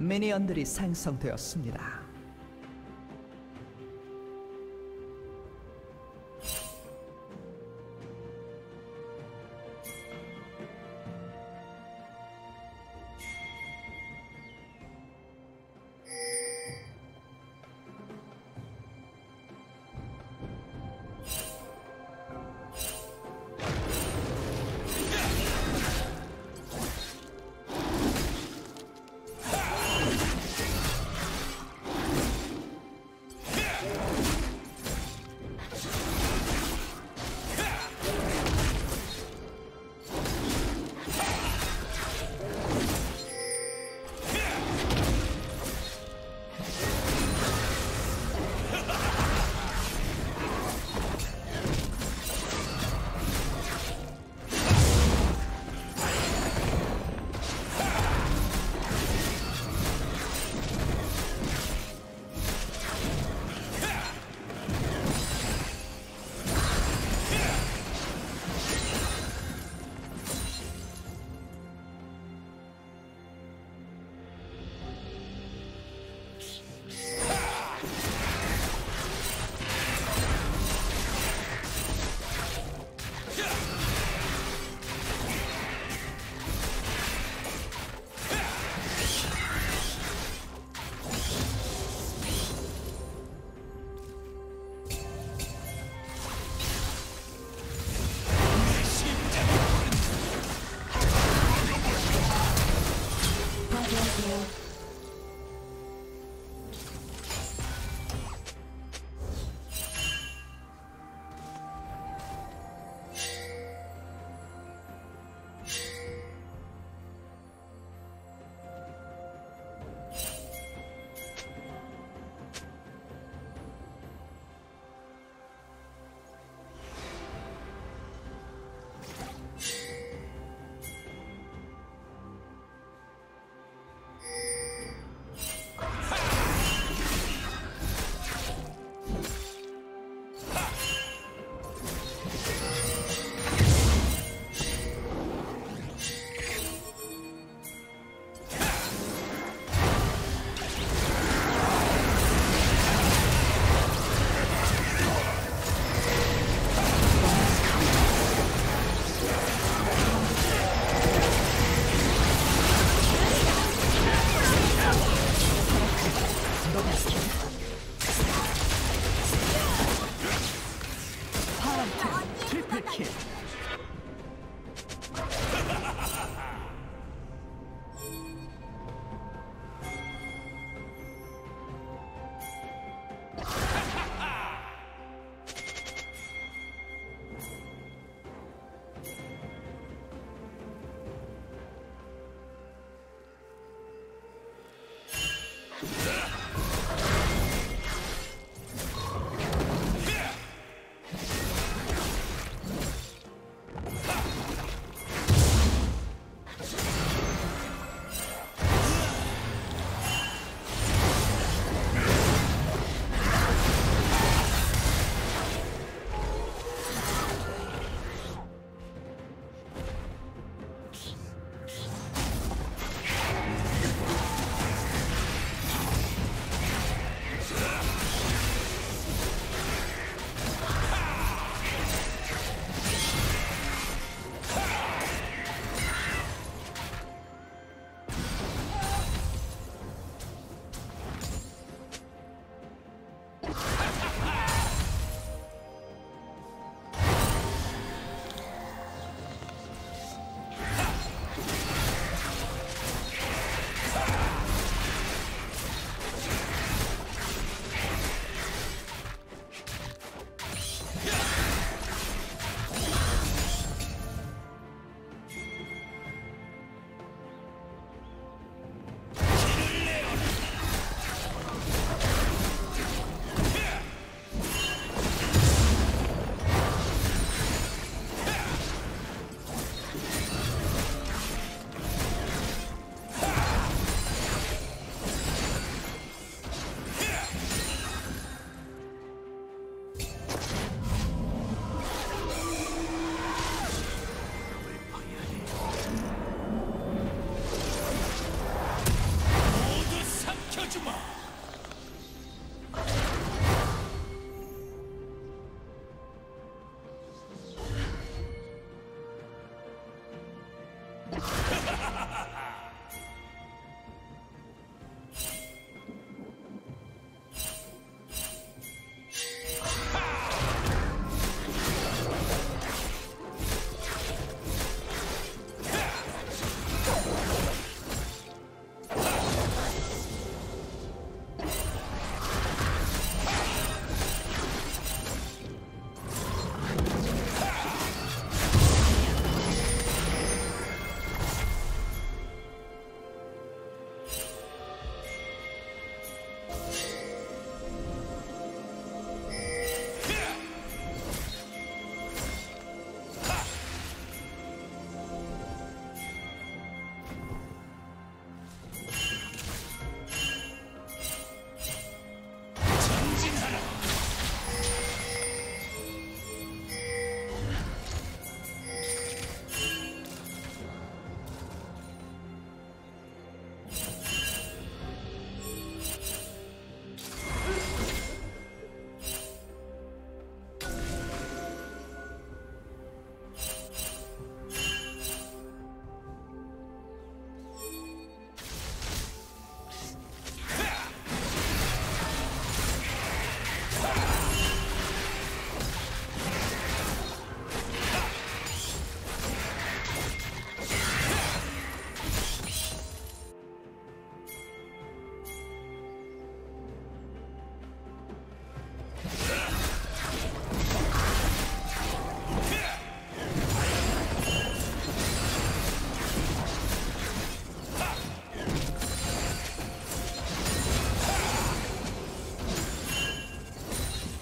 미니언들이 생성되었습니다.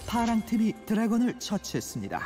파랑팀이 드래곤을 처치했습니다.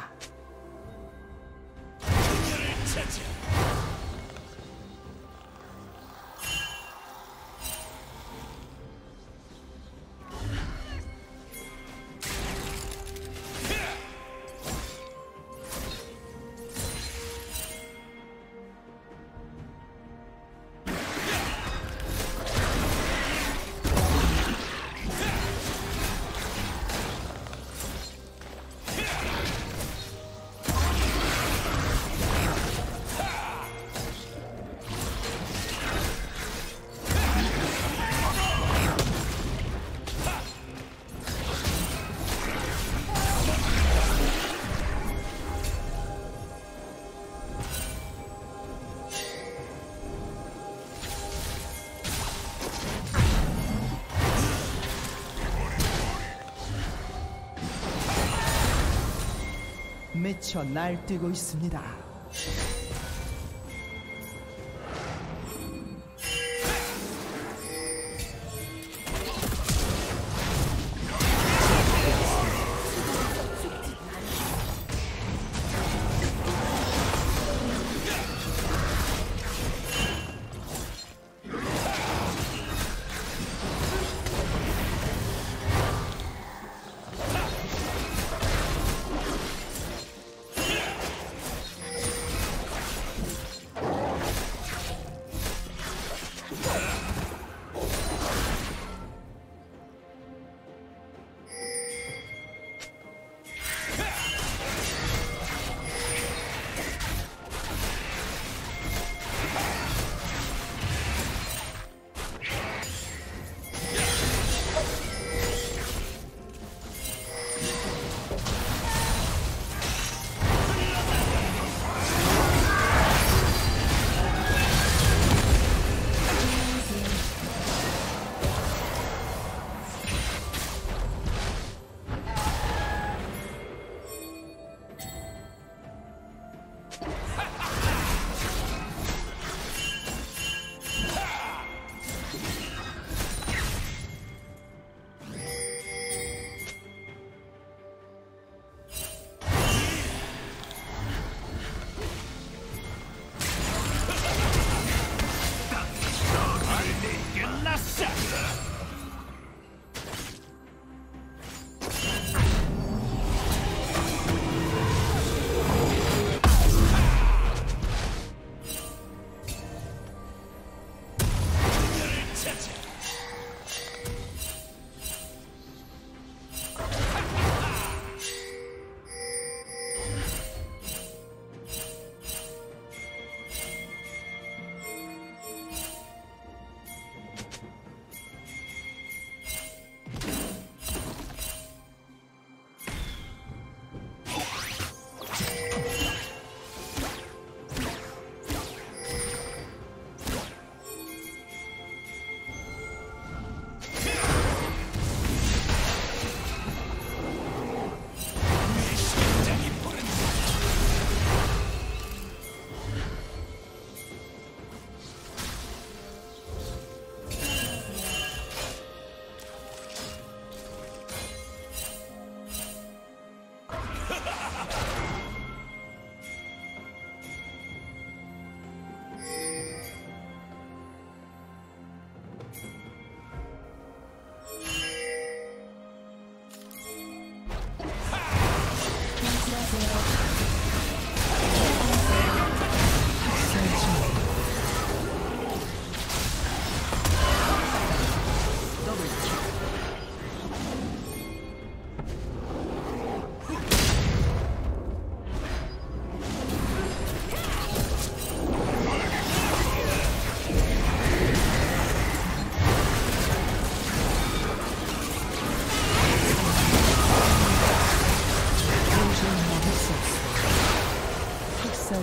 미쳐 날뛰고 있습니다.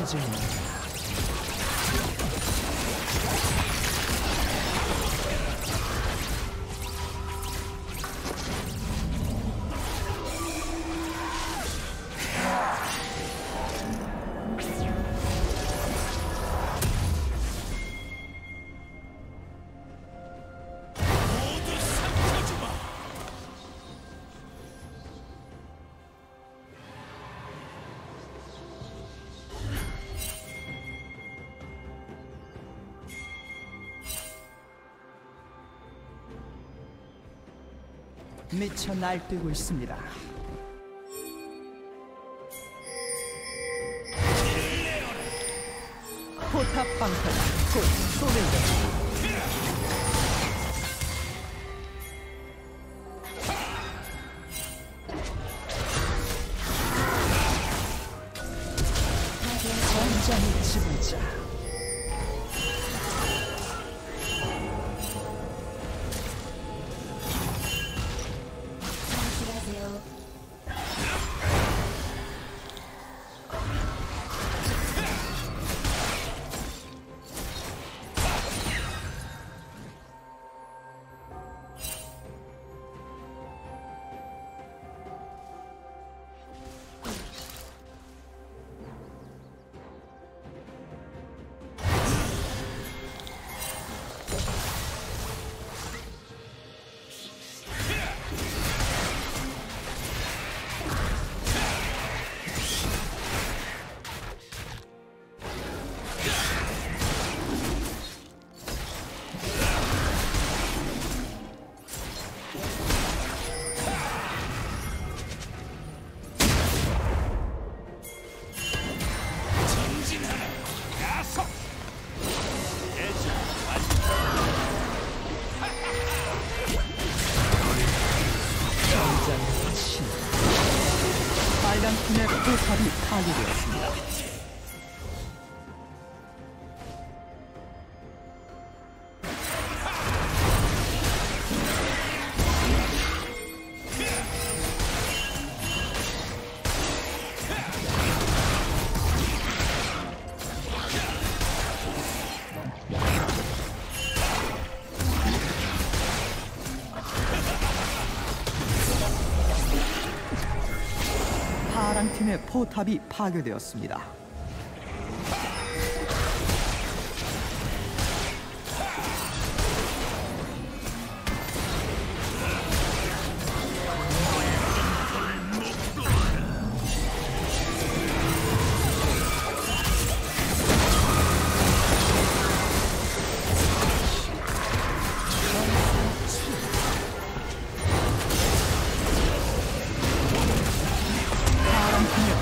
Zoom. 미쳐 날뛰고 있습니다. 의 포탑이 파괴되었습니다.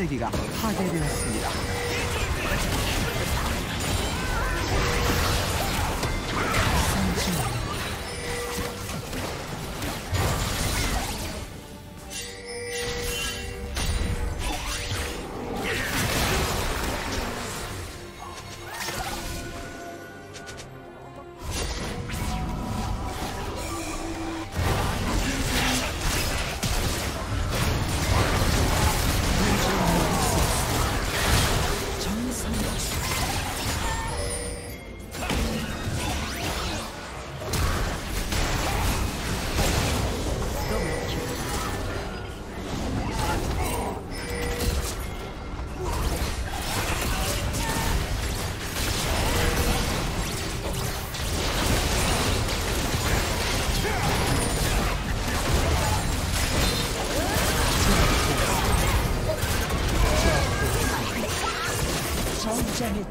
억제기가 파괴되었습니다.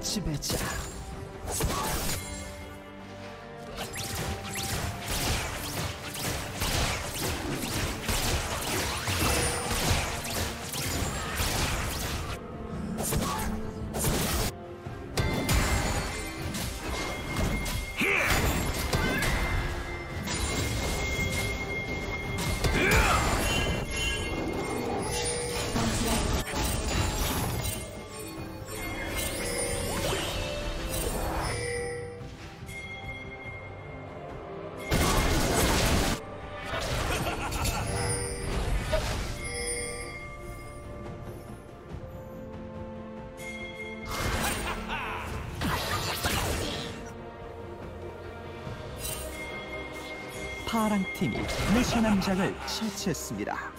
지배자 파랑 팀이 내셔 남작을 처치했습니다. 제압되었습니다.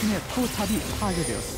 팀의 포탑이 파괴되었습니다.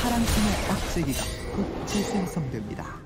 파랑 팀의 억제기가 곧 재생성됩니다.